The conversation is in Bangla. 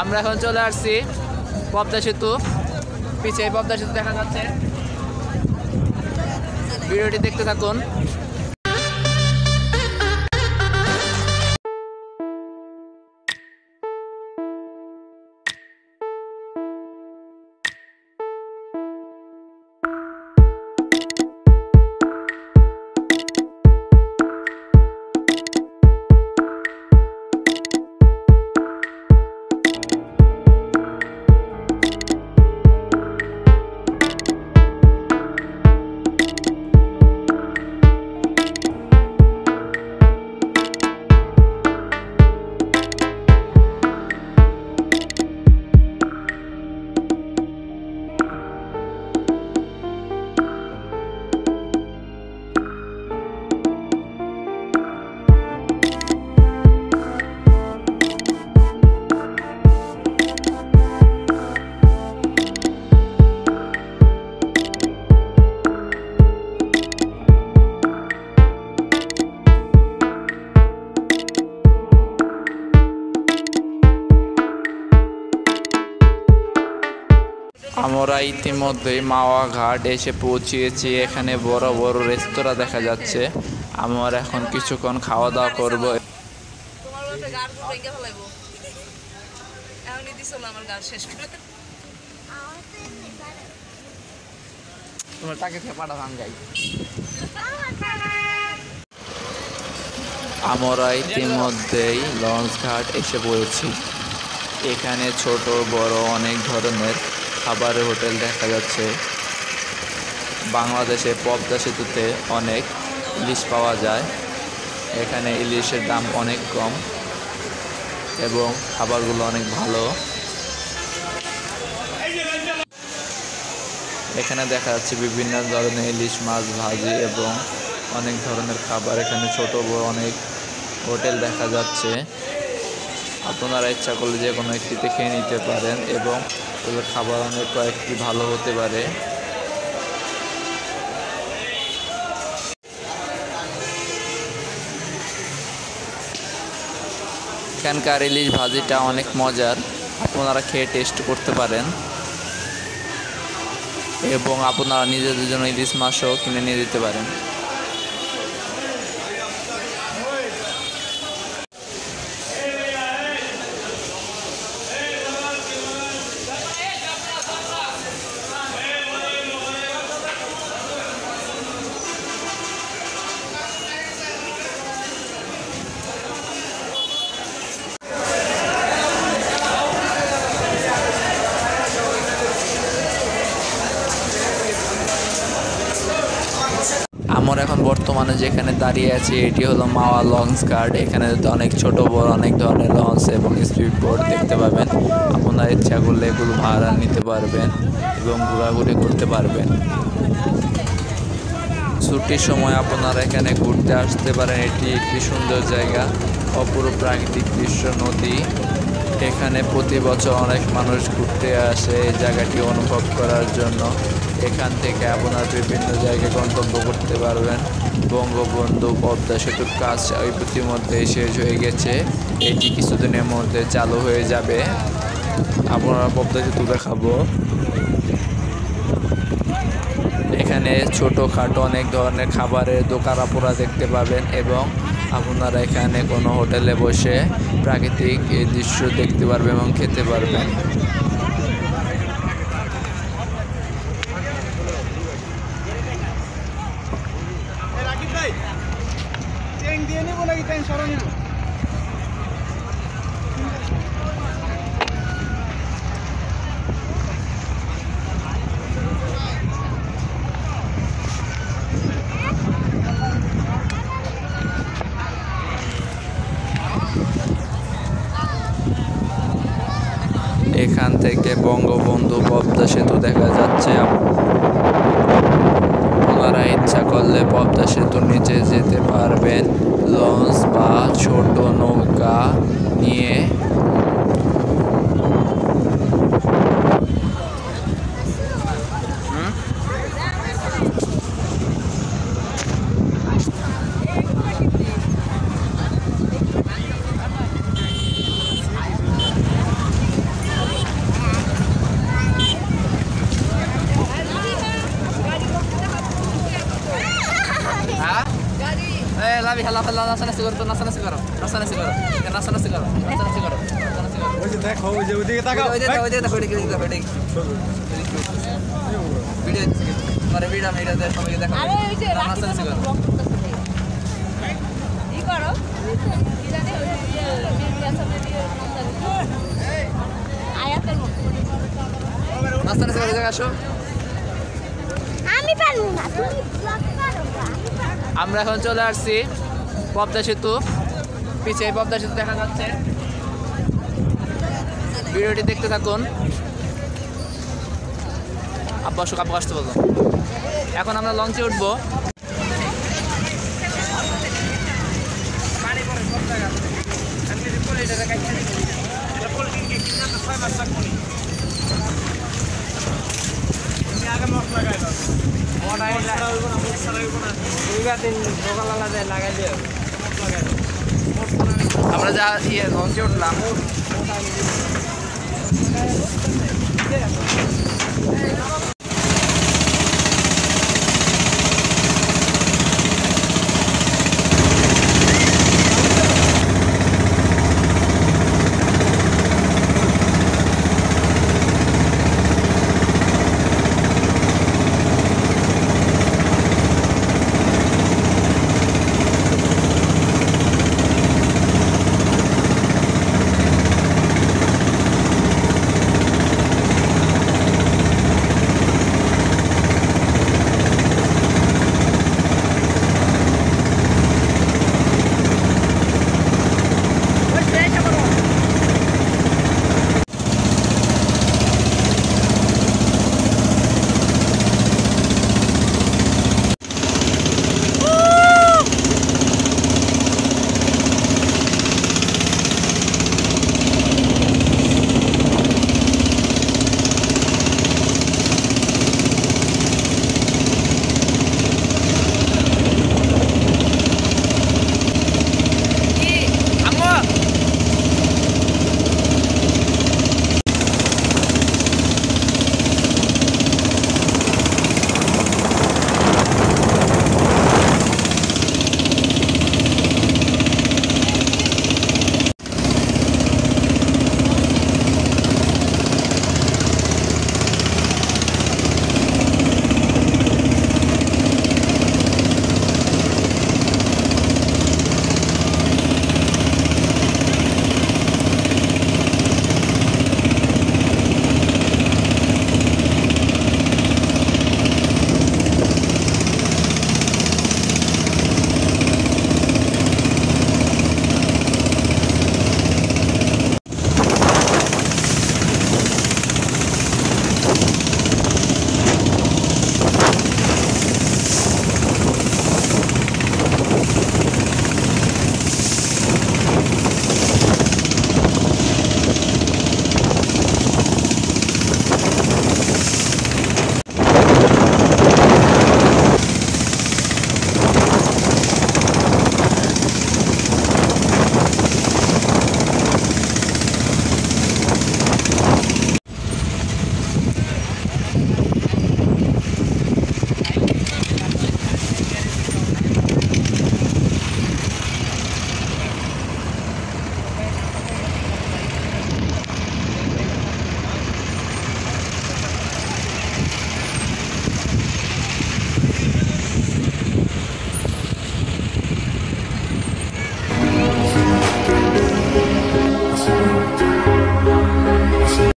আমরা এখন চলে আসছি পদ্মা সেতু। পিছিয়ে পদ্মা সেতু দেখা যাচ্ছে। ভিডিওটি দেখতে থাকুন। আমরা ইতিমধ্যেই মাওয়া ঘাট এসে পৌঁছিয়েছি এখানে বড় বড় রেস্তোরাঁ দেখা যাচ্ছে। আমরা এখন কিছুক্ষণ খাওয়া দাওয়া করব। তোমার আমরা ইতিমধ্যেই লঞ্চ ঘাট এসে পড়েছি এখানে ছোট বড় অনেক ধরনের খাবারের হোটেল দেখা যাচ্ছে। বাংলাদেশে পদ্মা সেতুতে অনেক ইলিশ পাওয়া যায়। এখানে ইলিশের দাম অনেক কম এবং খাবারগুলো অনেক ভালো। এখানে দেখা যাচ্ছে বিভিন্ন ধরনের ইলিশ মাছ, ভাজি এবং অনেক ধরনের খাবার। এখানে ছোট, বড় অনেক হোটেল দেখা যাচ্ছে। আপনারা ইচ্ছা করলে যে কোনো একটিতে খেয়ে নিতে পারেন এবং এগুলোর খাবার অনেক কয়েকটি ভালো হতে পারে। এখানকার ইলিশ ভাজিটা অনেক মজার। আপনারা খেয়ে টেস্ট করতে পারেন। এবং আপনারা নিজেদের জন্য ইলিশ মাছও কিনে নিয়ে যেতে পারেন। বর্তমানে যেখানে দাঁড়িয়ে আছি, এটি হলো মাওয়া লঞ্চ গার্ড এখানে অনেক ছোট বড় অনেক ধরনের লঞ্চ এবং স্পিড বোট দেখতে পাবেন। আপনারা ইচ্ছা করলে এগুলো ভাড়া নিতে পারবেন এবং ঘোরাঘুরি করতে পারবেন। ছুটির সময় আপনারা এখানে ঘুরতে আসতে পারেন। এটি একটি সুন্দর জায়গা, অপরূপ প্রাকৃতিক দৃশ্য, নদী। এখানে প্রতি বছর অনেক মানুষ ঘুরতে আসে এই জায়গাটি অনুভব করার জন্য। এখান থেকে আপনারা বিভিন্ন জায়গায় গন্তব্য করতে পারবেন। বঙ্গবন্ধু পদ্মা সেতুর কাজ ইতিমধ্যে শেষ হয়ে গেছে। এটি কিছুদিনের মধ্যে চালু হয়ে যাবে। আপনারা পদ্মা সেতু দেখাবো। এখানে ছোটোখাটো অনেক ধরনের খাবারের দোকান আপনারা দেখতে পাবেন এবং আপনারা এখানে কোনো হোটেলে বসে প্রাকৃতিক দৃশ্য দেখতে পারবেন এবং খেতে পারবেন। থেকে বঙ্গবন্ধু পদ্মা সেতু দেখা যাচ্ছে। আপনারা ইচ্ছা করলে পদ্মা সেতুর নিচে যেতে পারবেন। লঞ্চ বা ছোট নৌকা নিয়ে নাচানাচি করো তো নাচানাচি করো নাচানাচি করো নাচানাচি করো নাচানাচি করো নাচানাচি করো। ওই যে দেখো ওই যে ওইদিকে তাকাও ওই যে ওই যে দেখো এদিকে দেখো এদিকে ভিডিও দিচ্ছি মানে ভিডিও আমি এটা সবাইকে দেখো আরে ওই যে নাচানাচি করো। ই নাচানাচি জায়গা আসো। আমি পারব না তুমি ব্লগ করো। আমরা এখন চলে আসছি পদ্মা সেতু। পিছিয়ে পদ্মা সেতু দেখা যাচ্ছে। ভিডিওটি দেখতে থাকুন। আব্বা অশোক আব্বা আসতে বলব এখন আমরা লঞ্চে উঠবো। আমরা যা ইয়ে লঞ্চে উঠলাম।